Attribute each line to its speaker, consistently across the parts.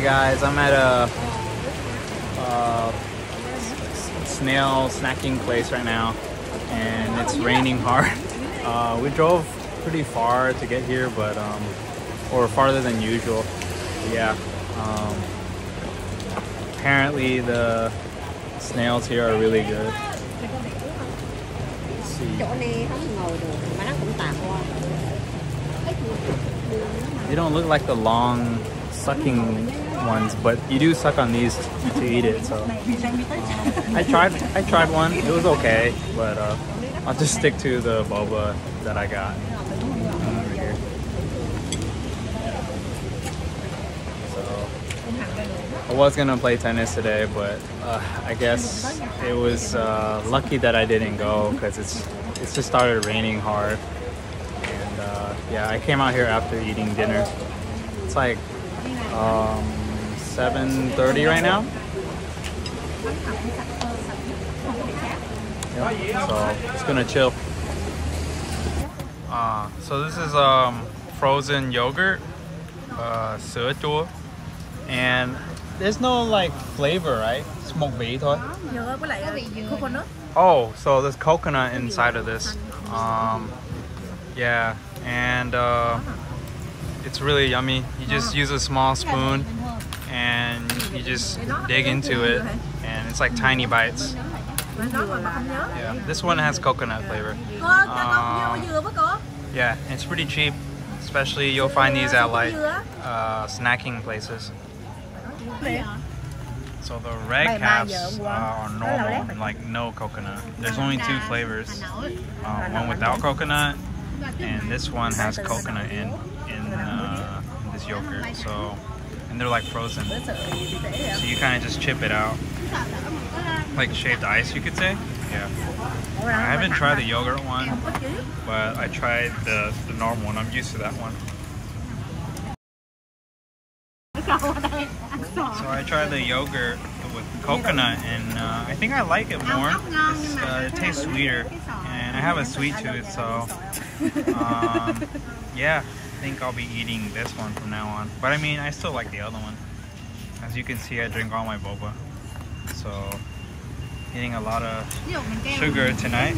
Speaker 1: guys, I'm at a uh, snail snacking place right now, and it's raining hard. Uh, we drove pretty far to get here, but um, or farther than usual. Yeah. Um, apparently the snails here are really good. Let's see. They don't look like the long sucking ones, but you do suck on these to eat it. So I tried. I tried one. It was okay, but uh, I'll just stick to the boba that I got. So I was gonna play tennis today, but uh, I guess it was uh, lucky that I didn't go because it's it's just started raining hard. And uh, yeah, I came out here after eating dinner. It's like um, 7:30 right now. Yep, So it's gonna chill. Uh, so this is um, frozen yogurt, uh, and there's no like flavor, right? Một vị thôi. Oh, so there's coconut inside of this. Um, yeah, and uh, it's really yummy. You just use a small spoon you just dig into it, and it's like tiny bites.
Speaker 2: Mà nó mà bà không nhớ.
Speaker 1: Yeah, this one has coconut flavor.
Speaker 2: Cô, cho con
Speaker 1: Um,
Speaker 2: vô dừa với cô.
Speaker 1: Yeah, it's pretty cheap. Especially you'll find these at like uh, snacking places. So the red caps uh, are normal, like no coconut. There's only two flavors. Um, one without coconut, and this one has coconut in in, uh, in this yogurt. So, and they're like frozen. So you kind of just chip it out, like shaved ice, you could say. Yeah. I haven't tried the yogurt one, but I tried the the normal one. I'm used to that one. So I tried the yogurt with coconut, and uh, I think I like it more. Uh, it tastes sweeter, I have a sweet tooth, so um, yeah, I think I'll be eating this one from now on. But I mean, I still like the other one. As you can see, I drink all my boba, so eating a lot of sugar tonight.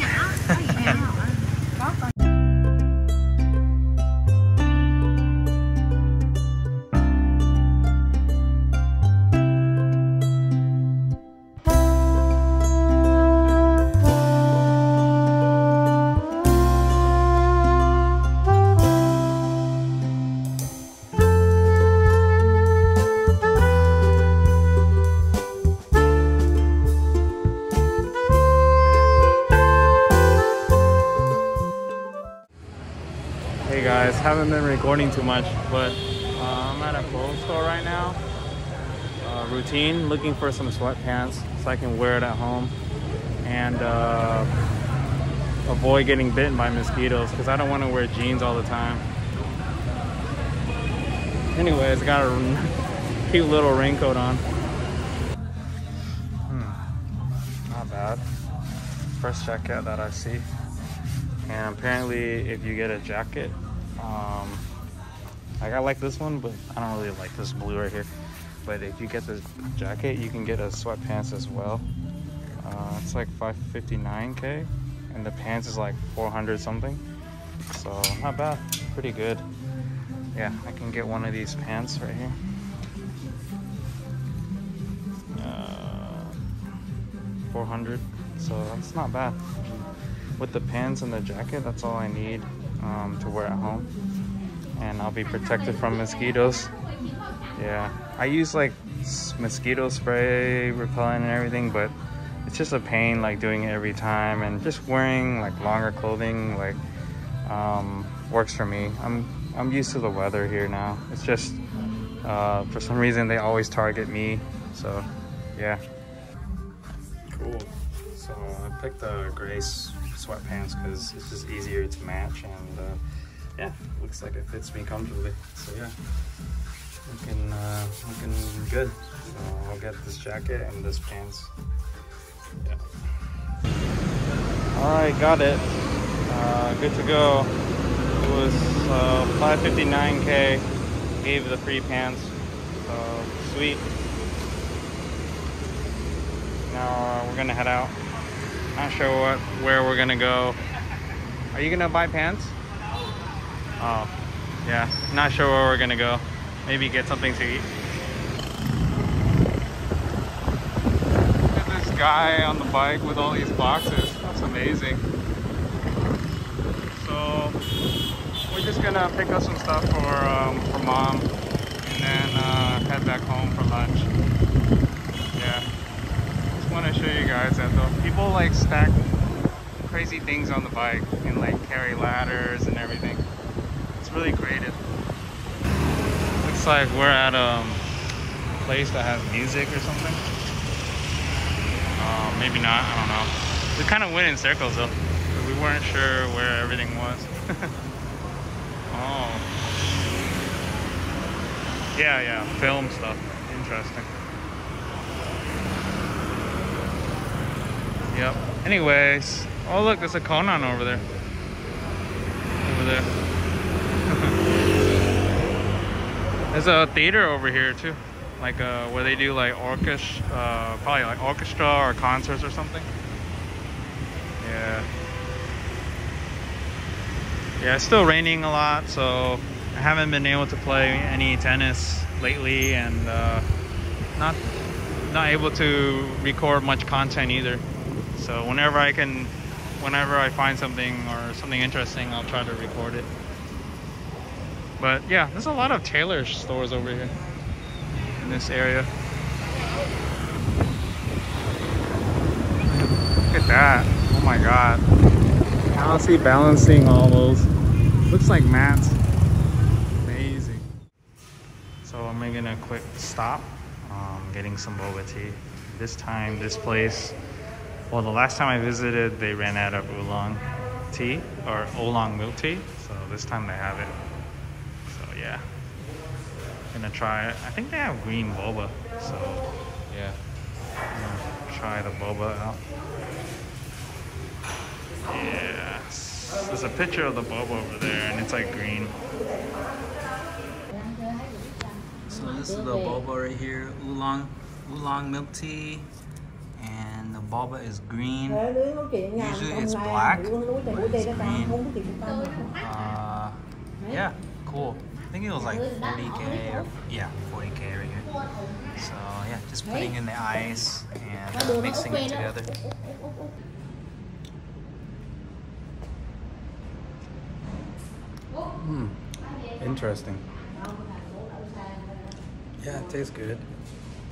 Speaker 1: guys, haven't been recording too much, but uh, I'm at a clothes store right now. Uh, routine, looking for some sweatpants so I can wear it at home and uh, avoid getting bitten by mosquitoes because I don't want to wear jeans all the time. Anyways, got a cute little raincoat on. Hmm, not bad. First jacket that I see. And apparently, if you get a jacket, um, like I like this one, but I don't really like this blue right here. But if you get this jacket, you can get a sweatpants as well. Uh, it's like 559k, and the pants is like 400 something. So not bad, pretty good. Yeah, I can get one of these pants right here. Uh, 400, so that's not bad with the pants and the jacket, that's all I need um, to wear at home. And I'll be protected from mosquitoes. Yeah, I use like mosquito spray repellent and everything, but it's just a pain like doing it every time and just wearing like longer clothing like um, works for me. I'm I'm used to the weather here now. It's just uh, for some reason they always target me, so yeah. Cool. So I picked the gray s- sweatpants because it's just easier to match and uh, yeah, looks like it fits me comfortably. So yeah, looking uh, looking good. So I'll get this jacket and this pants. Yeah. All right, got it. Uh, good to go. It was uh, 559k. Gave the free pants. So sweet. Now uh, we're gonna head out. Not sure what where we're gonna go. Are you gonna buy pants? Oh, yeah. Not sure where we're gonna go. Maybe get something to eat. Look at this guy on the bike with all these boxes. That's amazing. So we're just gonna pick up some stuff for um, for mom, and then uh, head back home for lunch. Want to show you guys that though. People like stack crazy things on the bike and like carry ladders and everything. It's really creative. Looks like we're at um, a place that has music or something. Uh, maybe not. I don't know. We kind of went in circles though. We weren't sure where everything was. oh. Yeah, yeah. Film stuff. Interesting. Yep. Anyways. Oh look, there's a Conan over there. Over there. there's a theater over here too. Like uh, where they do like orchestra, uh, probably like orchestra or concerts or something. Yeah. Yeah, it's still raining a lot, so I haven't been able to play any tennis lately, and uh, not not able to record much content either. So whenever I can, whenever I find something or something interesting, I'll try to record it. But yeah, there's a lot of tailor stores over here in this area. Look at that. Oh my god. He balancing all those? Looks like mats. Amazing. So I'm making a quick stop. Um, getting some boba tea. This time, this place, well, the last time I visited, they ran out of oolong tea or oolong milk tea. So this time they have it. So yeah, gonna try it. I think they have green boba. So yeah, gonna try the boba out. Yes, there's a picture of the boba over there, and it's like green.
Speaker 3: So this is the boba right here, oolong, oolong milk tea, and the boba is green. Usually it's black, it's green. Uh, yeah, cool. I think it was like 40k or yeah, 40k right here. So yeah, just putting in the ice and uh, mixing it together.
Speaker 1: Hmm. Interesting. Yeah, it tastes good.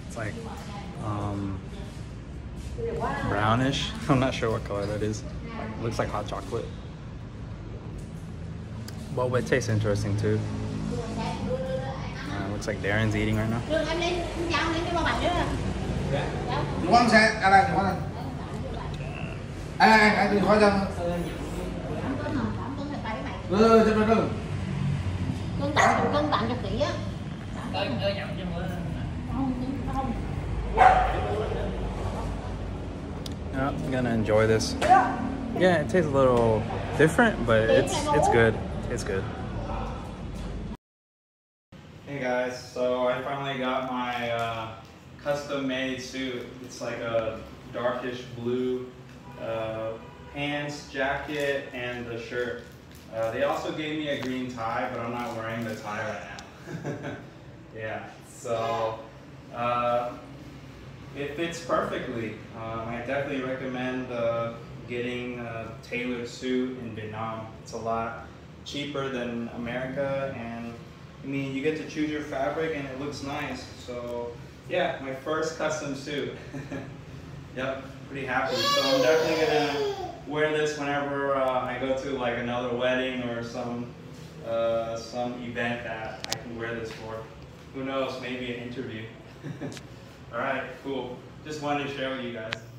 Speaker 1: It's like um, brownish. I'm not sure what color that is. Like, looks like hot chocolate. But it tastes interesting too. Uh, looks like Darren's eating right now.
Speaker 4: Ừ,
Speaker 5: tặng tặng cho kỹ á
Speaker 1: Yeah, I'm gonna enjoy this. Yeah, it tastes a little different, but it's it's good. It's good. Hey guys, so I finally got my uh, custom-made suit. It's like a darkish blue uh, pants, jacket, and the shirt. Uh, they also gave me a green tie, but I'm not wearing the tie right now. yeah, so uh, it fits perfectly. Um, I definitely recommend uh, getting a tailored suit in Vietnam. It's a lot cheaper than America, and I mean, you get to choose your fabric and it looks nice. So yeah, my first custom suit. yep, pretty happy. So I'm definitely gonna wear this whenever uh, I go to like another wedding or some uh, some event that I can wear this for. Who knows, maybe an interview. All right, cool. Just wanted to share with you guys.